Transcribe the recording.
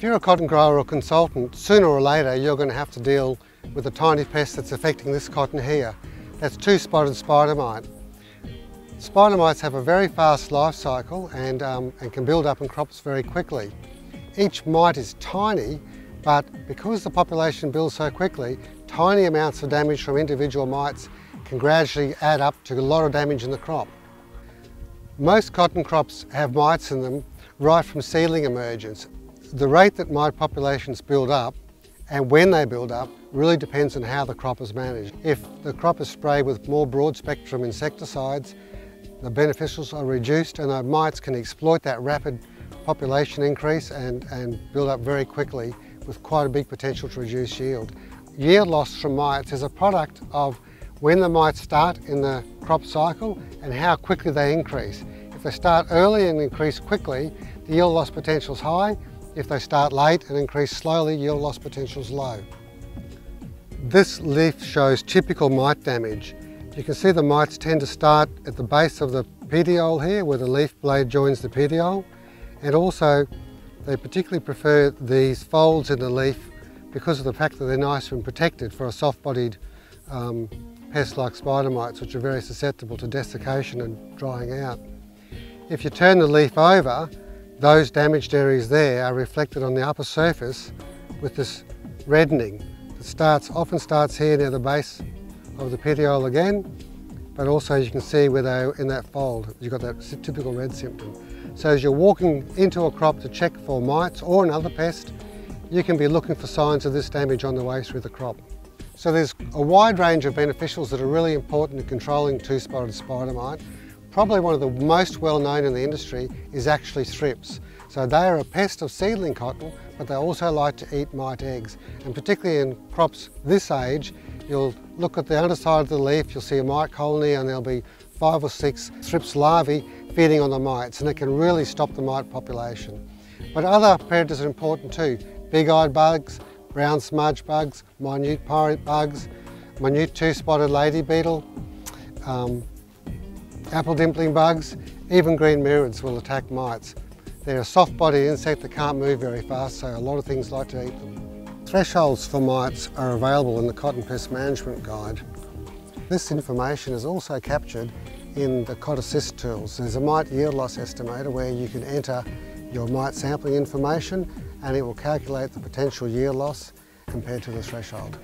If you're a cotton grower or consultant, sooner or later you're going to have to deal with a tiny pest that's affecting this cotton here. That's two-spotted spider mite. Spider mites have a very fast life cycle and, um, and can build up in crops very quickly. Each mite is tiny, but because the population builds so quickly, tiny amounts of damage from individual mites can gradually add up to a lot of damage in the crop. Most cotton crops have mites in them right from seedling emergence. The rate that mite populations build up and when they build up really depends on how the crop is managed. If the crop is sprayed with more broad spectrum insecticides, the beneficials are reduced and the mites can exploit that rapid population increase and, and build up very quickly with quite a big potential to reduce yield. Yield loss from mites is a product of when the mites start in the crop cycle and how quickly they increase. If they start early and increase quickly, the yield loss potential is high. If they start late and increase slowly, yield loss potential is low. This leaf shows typical mite damage. You can see the mites tend to start at the base of the petiole here where the leaf blade joins the petiole and also they particularly prefer these folds in the leaf because of the fact that they're nice and protected for a soft-bodied um, pests like spider mites which are very susceptible to desiccation and drying out. If you turn the leaf over, those damaged areas there are reflected on the upper surface with this reddening. that starts, often starts here near the base of the petiole again, but also as you can see where they're in that fold, you've got that typical red symptom. So as you're walking into a crop to check for mites or another pest, you can be looking for signs of this damage on the way through the crop. So there's a wide range of beneficials that are really important in controlling two-spotted spider mite. Probably one of the most well known in the industry is actually thrips. So they are a pest of seedling cotton, but they also like to eat mite eggs. And particularly in crops this age, you'll look at the underside of the leaf, you'll see a mite colony and there'll be five or six thrips larvae feeding on the mites and it can really stop the mite population. But other predators are important too. Big-eyed bugs, brown smudge bugs, minute pirate bugs, minute two-spotted lady beetle, um, apple dimpling bugs, even green mirids will attack mites. They're a soft-bodied insect that can't move very fast, so a lot of things like to eat them. Thresholds for mites are available in the Cotton Pest Management Guide. This information is also captured in the CottASSIST tools. There's a mite yield loss estimator where you can enter your mite sampling information and it will calculate the potential yield loss compared to the threshold.